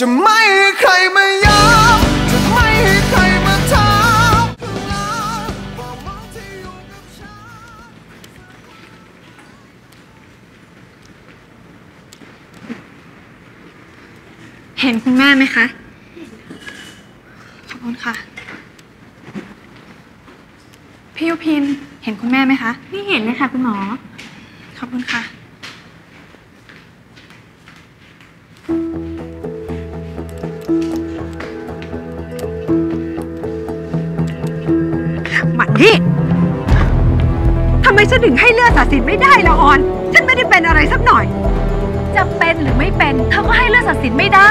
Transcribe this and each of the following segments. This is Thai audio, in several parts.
จะไม่ให้ใครมาย้ำจะไม่ให้ใครมาถามบอกมองที่อยู่กับฉันเห็นคุณแม่ไหมคะ ขอบคุณค่ะ พี่ยุพิน เห็นคุณแม่ไหมคะ ไม่เห็นเลยค่ะ คุณหมอ ขอบคุณค่ะ มันนี่ทำไมฉันถึงให้เลือดตัดสินไม่ได้ละออน ฉันไม่ได้เป็นอะไรสักหน่อย จะเป็นหรือไม่เป็นเธอก็ให้เลือดศสินไม่ได้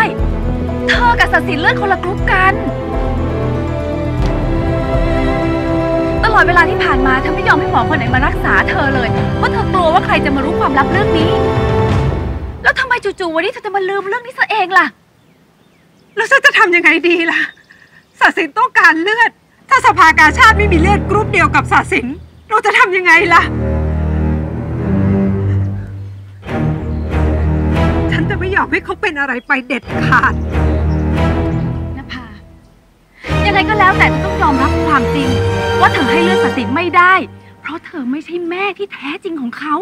เธอกับศสินเลือดคนละกรุ๊ปกัน ตลอดเวลาที่ผ่านมาเธอไม่ยอมให้หมอคนไหนมารักษาเธอเลย เพราะเธอกลัวว่าใครจะมารู้ความลับเรื่องนี้ แล้วทำไมจู่ๆวันนี้เธอจะมาลืมเรื่องนี้ซะเองล่ะ แล้วฉันจะทำยังไงดีล่ะศาสินต้องการเลือด ถ้าสภากาชาติไม่มีเลือดกรุ๊ปเดียวกับศาสิน เราจะทำยังไงล่ะ ฉันจะไม่ยอมให้เขาเป็นอะไรไปเด็ดขาดนภา ยังไงก็แล้วแต่เธอต้องยอมรับความจริง ว่าเธอให้เลือดศสินไม่ได้ เพราะเธอไม่ใช่แม่ที่แท้จริงของเขา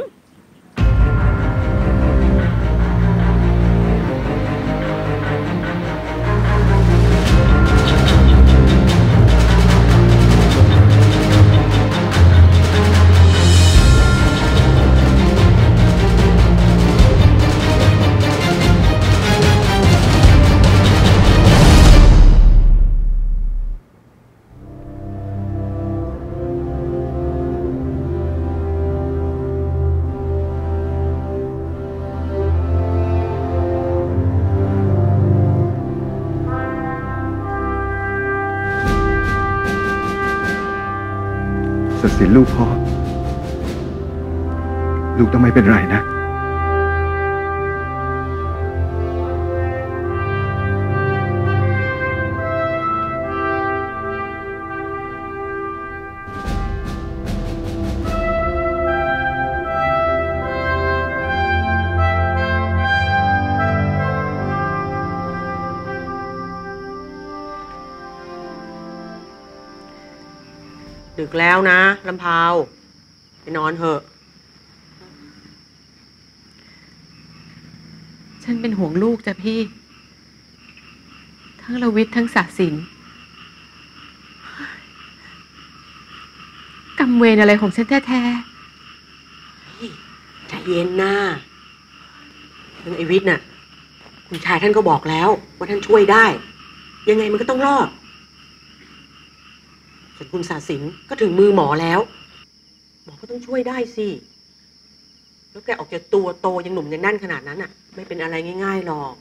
ลูกพ่อ ลูกต้องไม่เป็นไรนะ ดึกแล้วนะลำพาวไปนอนเถอะ ฉันเป็นห่วงลูกจ้ะพี่ ทั้งระวิทย์ทั้งศาสินกรรมเวรอะไรของฉันแท้ใจเย็นนะเรื่องไอวิทย์น่ะ คุณชายท่านก็บอกแล้ว ว่าท่านช่วยได้ ยังไงมันก็ต้องรอด ส่วนคุณศาสิงก็ถึงมือหมอแล้ว หมอก็ต้องช่วยได้สิ แล้วแกออกจากตัวโตยังหนุ่มยังแน่นขนาดนั้นอะ ไม่เป็นอะไรง่ายๆหรอก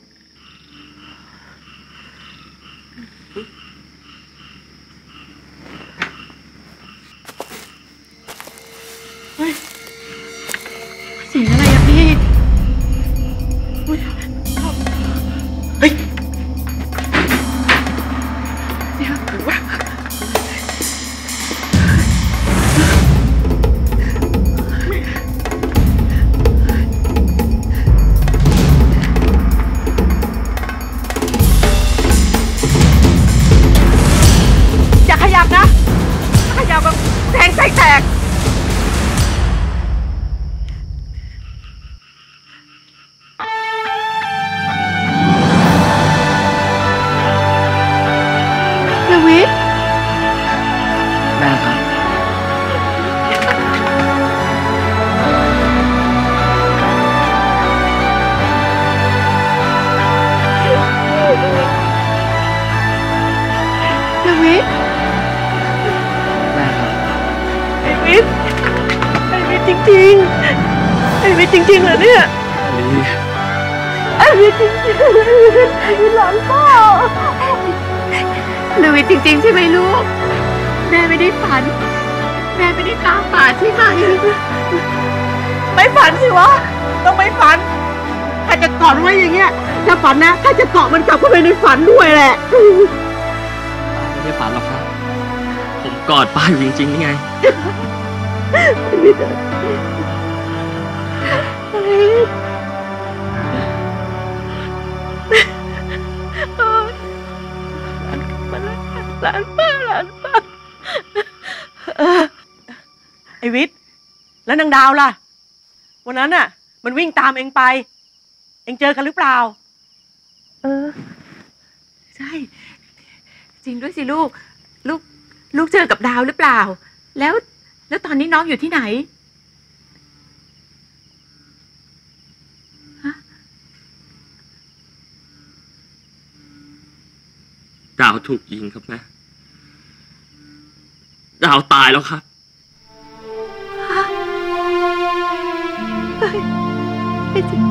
วิทย์แม่ครับไอวิทย์ไอวิทย์จริงๆไอวิทย์จริงๆเหรอเนี่ยลีไอวิทย์จริงๆไอวิทย์ไอวิทย์หลานพ่อระวิทย์จริงๆใช่ไหมลูก แม่ไม่ได้ฝัน แม่ไม่ได้ตาฝาดใช่ไหมไม่ฝันสิวะต้องไม่ฝันถ้าจะกอดไว้อย่างเงี้ยถ้าฝันนะถ้าจะเกาะมันกลับเข้าไปในฝันด้วยแหละ ไม่ได้ฝันหรอกครับ ผมกอดป้าอยู่จริงๆนี่ไงไหลานป้าหลานป้าเออไอวิทย์แล้วนางดาวล่ะ วันนั้นน่ะ มันวิ่งตามเองไป เองเจอกันหรือเปล่า เออ ใช่ จริงด้วยสิลูก ลูก ลูกเจอกับดาวหรือเปล่า แล้ว แล้วตอนนี้น้องอยู่ที่ไหนดาวถูกยิงครับแม่ดาวตายแล้วครับว่าอะไรนะว่าอะ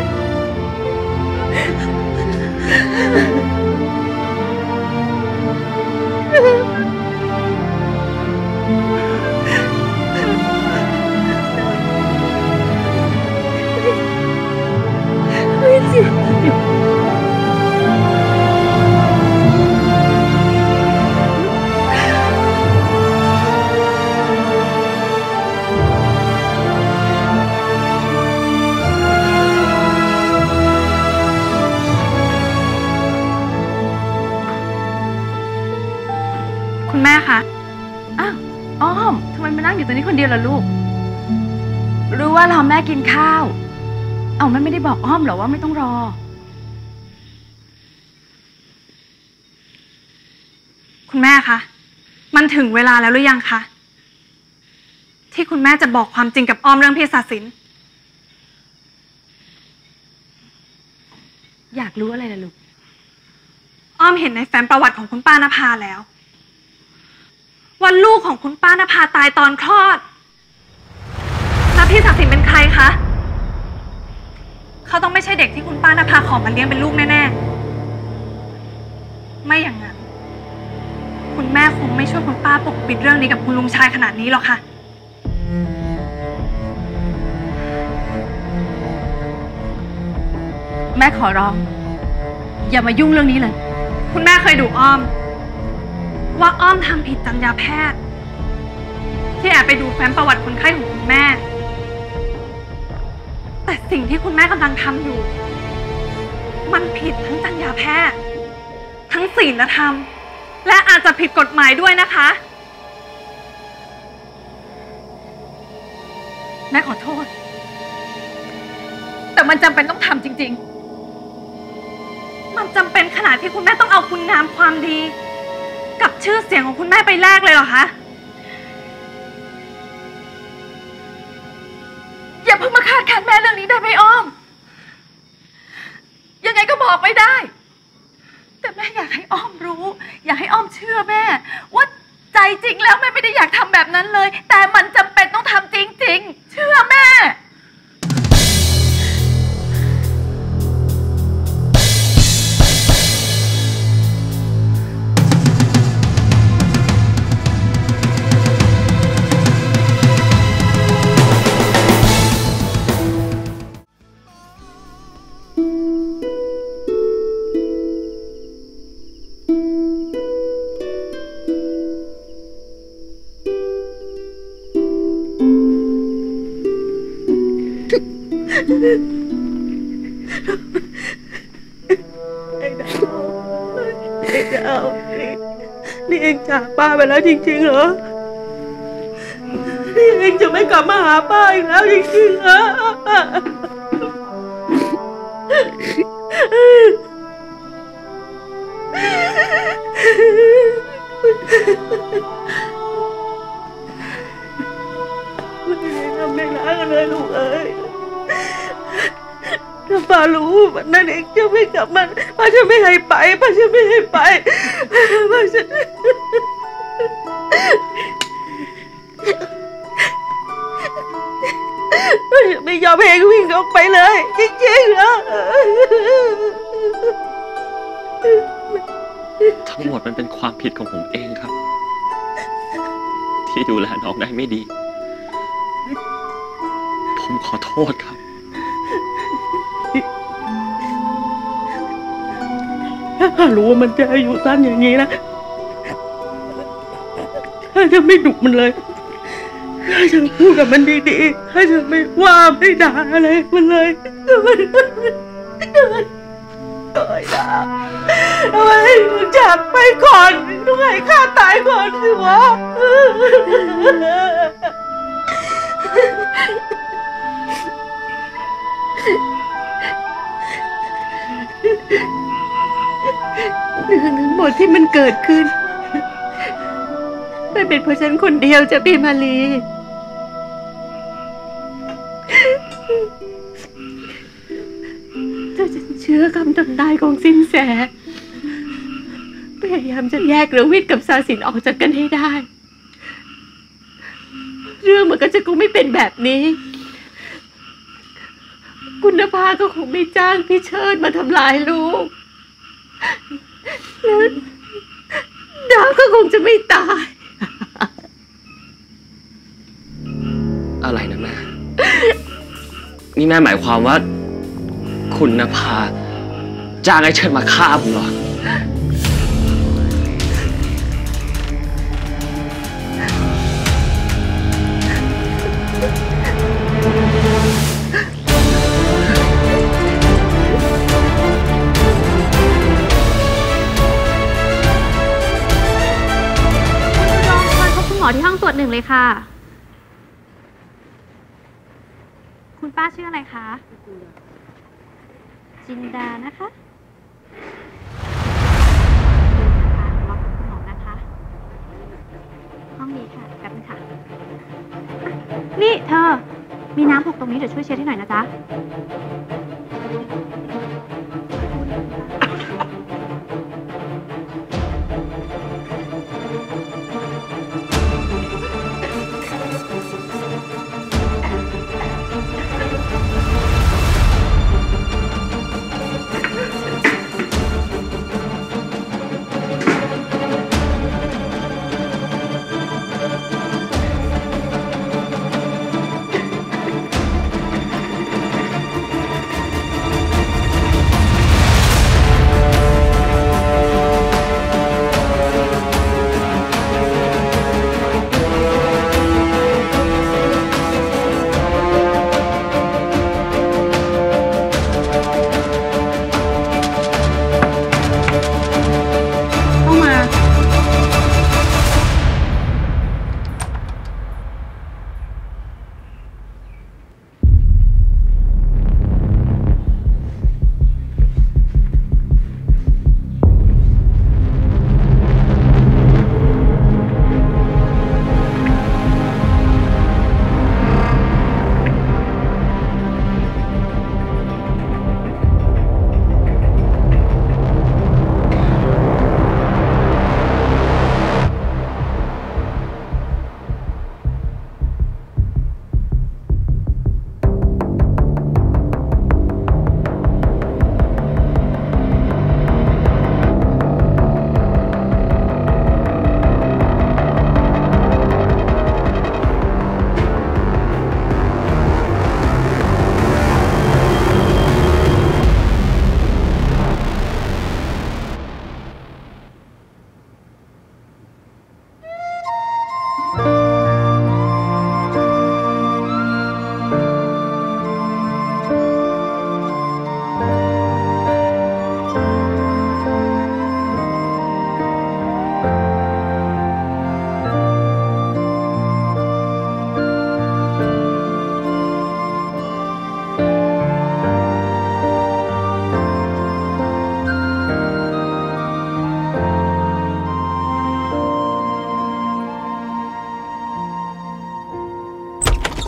นั่งอยู่ตรงนี้คนเดียวล่ะลูก รู้ว่ารอแม่กินข้าว เอาแม่ไม่ได้บอกอ้อมเหรอว่าไม่ต้องรอ คุณแม่คะ มันถึงเวลาแล้วหรือยังคะ ที่คุณแม่จะบอกความจริงกับอ้อมเรื่องพี่ศาสิน อยากรู้อะไรล่ะลูก อ้อมเห็นในแฟ้มประวัติของคุณป้านภาแล้ว ว่าลูกของคุณป้านภาตายตอนคลอด แล้วพี่ศักดิ์สินเป็นใครคะ เขาต้องไม่ใช่เด็กที่คุณป้านภาขอมาเลี้ยงเป็นลูกแน่ๆ ไม่อย่างนั้น คุณแม่คงไม่ช่วยคุณป้าปกปิดเรื่องนี้กับคุณลุงชายขนาดนี้หรอกค่ะแม่ขอร้อง อย่ามายุ่งเรื่องนี้เลย คุณแม่เคยดูอ้อม ว่าอ้อมทำผิดจรรยาแพทย์ ที่แอบไปดูแฟ้มประวัติคนไข้ของคุณแม่ แต่สิ่งที่คุณแม่กำลังทำอยู่ มันผิดทั้งจรรยาแพทย์ ทั้งศีลธรรม และอาจจะผิดกฎหมายด้วยนะคะ แม่ขอโทษ แต่มันจำเป็นต้องทำจริง ๆ มันจำเป็นขนาดที่คุณแม่ต้องเอาคุณงามความดี กับชื่อเสียงของคุณแม่ไปแลกเลยเหรอคะ อย่าเพิ่งมาคาดคันแม่เรื่องนี้ได้ไหมอ้อม ยังไงก็บอกไม่ได้ แต่แม่อยากให้อ้อมรู้ อยากให้อ้อมเชื่อแม่ ว่าใจจริงแล้วแม่ไม่ได้อยากทำแบบนั้นเลย แต่มันจำเป็นต้องทำจริง ๆ เชื่อแม่ ไอ้ดาวไอ้ดาวนี่นี่เองจากป้าไปแล้วจริงๆเหรอ นี่เองจะไม่กลับมาหาป้าอีกแล้วจริงๆเหรอไม่ได้ทำไม่ร้ายกันเลยลูกเอ้ย ถ้าป้ารู้วันนั้นเองจะไม่กลับมาป้าจะไม่ให้ไปป้าจะไม่ให้ไปป้าจะป้าจะไม่ยอมให้เองวิ่งออกไปเลย จริงๆเหรอทั้งหมดมันเป็นความผิดของผมเองครับ ที่ดูแลน้องได้ไม่ดี ผมขอโทษครับ ถ้ารู้ว่ามันจะอายุสั้นอย่างนี้นะข้าจะไม่ดุมันเลยข้าจะพูดกับมันดีๆข้าจะไม่ว่าไม่ด่าอะไรมันเลยทำไมตายละทำไมมึงจากไปก่อนทำไมข้าตายก่อนสิวะ เรื่องทั้งหมดที่มันเกิดขึ้นไม่เป็นเพราะฉันคนเดียวจะพี่มาลีถ้าฉันเชื่อคำทำนายของสินแสพยายามจะแยกรวิทย์กับซาสินออกจากกันให้ได้ เรื่องมันก็จะคงไม่เป็นแบบนี้ คุณภาก็คงไม่จ้างพี่เชิดมาทำลายลูก ดาวก็คงจะไม่ตาย อะไรนะแม่ นี่แม่หมายความว่า คุณนภาจ้างไอ้เชิญมาฆ่าผมเหรอ เลยค่ะ คุณป้าชื่ออะไรคะ จินดานะคะรอคุณหมอนะคะ ห้องนี้ค่ะแป๊บนึงค่ะ นี่เธอ มีน้ำหกตรงนี้เดี๋ยวช่วยเช็ดให้หน่อยนะจ๊ะ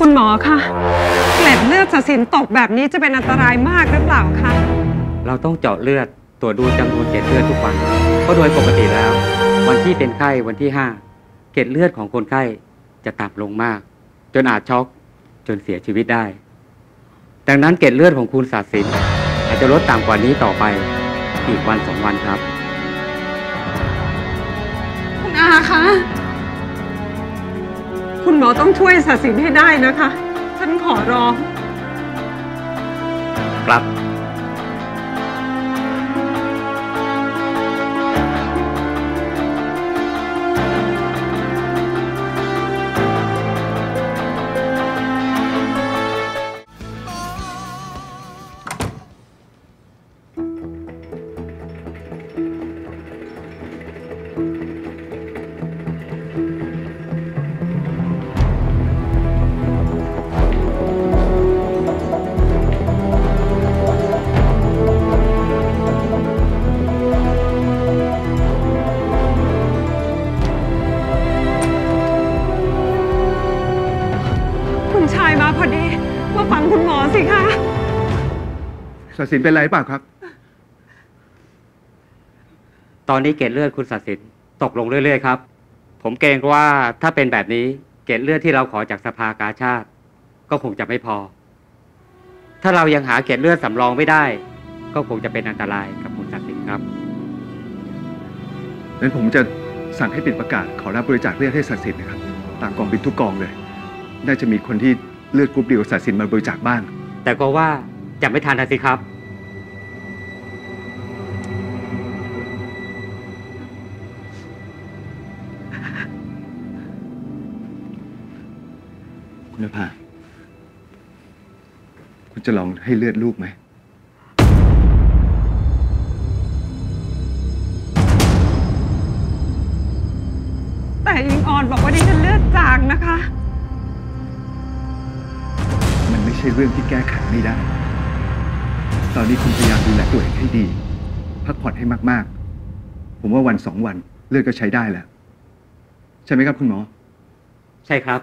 คุณหมอคะเกล็ดเลือดสสินตกแบบนี้จะเป็นอันตรายมากหรือเปล่าคะเราต้องเจาะเลือดตรวจดูจำนวนเกล็ดเลือดทุกวันเพราะโดยปกติแล้ว วันที่เป็นไข้วันที่ห้าเกล็ดเลือดของคนไข้จะต่ำลงมาก จนอาจช็อกจนเสียชีวิตได้ ดังนั้นเกล็ดเลือดของคุณศาสินอาจจะลดต่ำกว่านี้ต่อไปอีกวันสองวันครับ หมอต้องช่วยศาสินให้ได้นะคะ ฉันขอร้อง ครับ ชายมาพอดีมาฟังคุณหมอสิคะศาสินเป็นไรเปล่าครับ ตอนนี้เกล็ดเลือดคุณศักดิ์สิทธิ์ตกลงเรื่อยๆครับ ผมเกรงว่าถ้าเป็นแบบนี้เกล็ดเลือดที่เราขอจากสภากาชาติ ก็คงจะไม่พอ ถ้าเรายังหาเกล็ดเลือดสำรองไม่ได้ ก็คงจะเป็นอันตรายกับคุณศักดิ์สิทธิ์ครับงั้นผมจะสั่งให้ปิดประกาศขอรับบริจาคเลือดให้ศาสินนะครับ ตามกองบินทุกกองเลย น่าจะมีคนที่ เลือดกรุ๊ปเดียวกับศาสินมาบริจาคบ้าง แต่ก็ว่าจะไม่ทันนะสิครับ คุณนภา คุณจะลองให้เลือดลูกไหมแต่ยิงอ่อนบอกว่าดิฉันเลือดจางนะคะ ช่เรื่องที่แก้ไขไม่ได้ ตอนนี้คุณพยายามดูแลตัวเองให้ดี พักผ่อนให้มาก ๆ ผมว่าวันสองวันเลือดก็ใช้ได้แล้ว ใช่ไหมครับคุณหมอ ใช่ครับ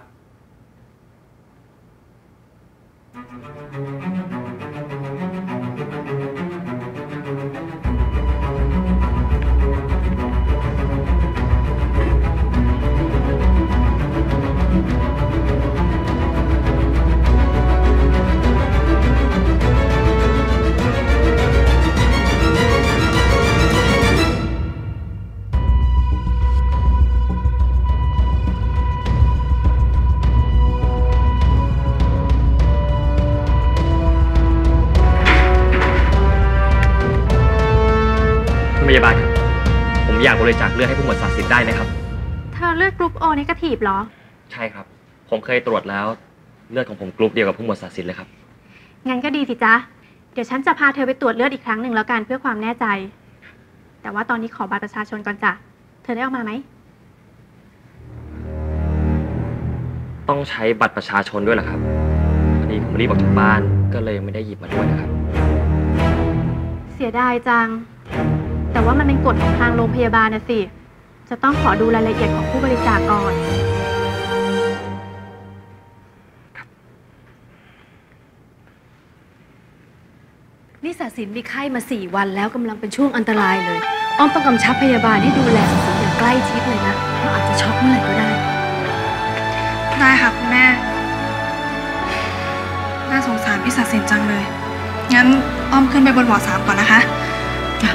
พยาบาลครับ ผมอยากบริจาคเลือดให้ผู้หมวดศาสิทธิ์ได้นะครับ เธอเลือดกรุ๊ป O negative เหรอ ใช่ครับ ผมเคยตรวจแล้วเลือดของผมกรุ๊ปเดียวกับผู้หมวดศาสิทธิ์เลยครับ งั้นก็ดีสิจ๊ะ เดี๋ยวฉันจะพาเธอไปตรวจเลือดอีกครั้งหนึ่งแล้วกันเพื่อความแน่ใจ แต่ว่าตอนนี้ขอบัตรประชาชนก่อนจ้ะ เธอได้เอามาไหม ต้องใช้บัตรประชาชนด้วยเหรอครับพอดีผมรีบออกจากบ้านก็เลยไม่ได้หยิบมาด้วยนะครับ เสียดายจัง แต่ว่ามันเป็นกฎของทางโรงพยาบาลนะสิ จะต้องขอดูรายละเอียดของผู้บริจาคก่อน นี่ศาสินมีไข้มาสี่วันแล้วกำลังเป็นช่วงอันตรายเลย อ้อมต้องกำชับพยาบาลให้ดูแลศาสินอย่างใกล้ชิดเลยนะเพราะอาจจะช็อกเมื่อไหร่ก็ได้ ได้ค่ะคุณแม่ น่าสงสารพี่ศาสินจังเลย งั้นอ้อมขึ้นไปบนหอสามก่อนนะคะจ้ะ